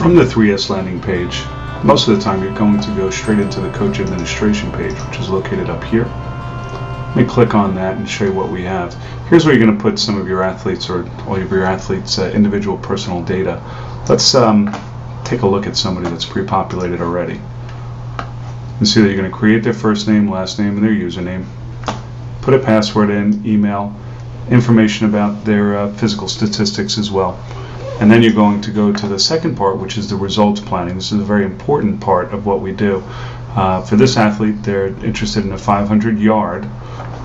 From the 3S landing page, most of the time you're going to go straight into the coach administration page, which is located up here. Let me click on that and show you what we have. Here's where you're going to put some of your athletes or all of your athletes' uh, individual personal data. Let's um, take a look at somebody that's pre-populated already. You see that you're going to create their first name, last name, and their username. Put a password in, email, information about their uh, physical statistics as well. And then you're going to go to the second part, which is the results planning. This is a very important part of what we do. Uh, for this athlete, they're interested in a 500 yard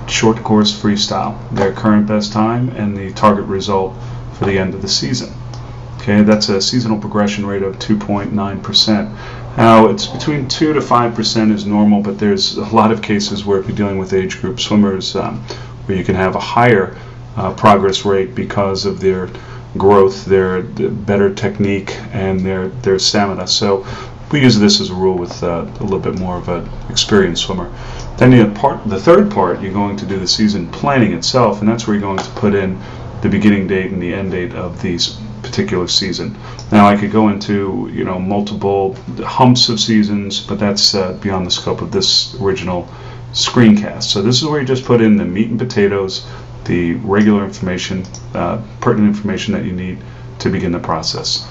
short course freestyle, their current best time, and the target result for the end of the season. Okay, that's a seasonal progression rate of 2.9%. Now, it's between 2 to 5% is normal, but there's a lot of cases where if you're dealing with age group swimmers, um, where you can have a higher uh, progress rate because of their growth, their, their, better technique, and their, their stamina. So we use this as a rule with uh, a little bit more of an experienced swimmer. Then the, part, the third part, you're going to do the season planning itself, and that's where you're going to put in the beginning date and the end date of these particular season. Now I could go into you know multiple humps of seasons, but that's uh, beyond the scope of this original screencast. So this is where you just put in the meat and potatoes, the regular information, uh, pertinent information that you need to begin the process.